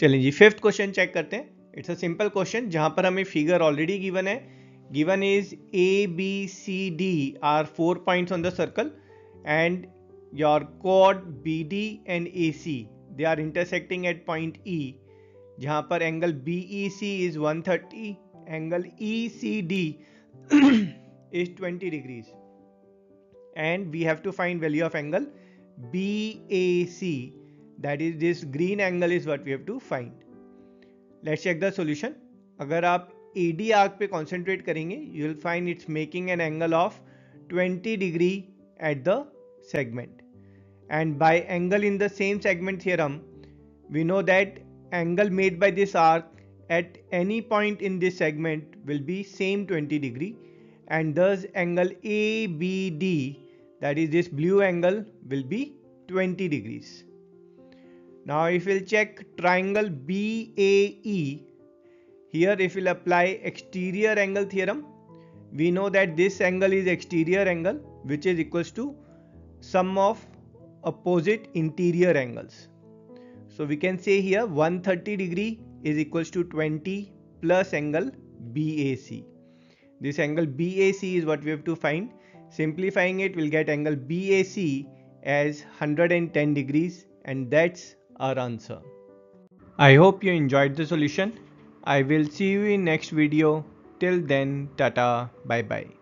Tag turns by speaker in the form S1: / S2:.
S1: चलिए जी fifth question check करते हैं। इट्स अ सिंपल क्वेश्चन जहाँ पर हमें फिगर ऑलरेडी गिवन है। Given is A B C D are four points on the circle and your code B D and A C they are intersecting at point E जहाँ पर angle B E C is 130 angle E C D is 20 we have to find value of angle B A BAC that is this green angle is what we have to find let's check the solution अगर आप AD arc पे concentrate करेंगे you will find it's making an angle of 20 degree at the segment and by angle in the same segment theorem we know that angle made by this arc at any point in this segment will be same 20 degree and thus angle ABD that is this blue angle will be 20 degrees. Now if we'll check triangle BAE here if we'll apply exterior angle theorem we know that this angle is exterior angle which is equals to sum of opposite interior angles. So we can say here 130 degree is equals to 20 plus angle BAC. This angle BAC is what we have to find. Simplifying it, we'll get angle BAC as 110 degrees and that's our answer. I hope you enjoyed the solution. I will see you in next video. Till then, tata, bye bye.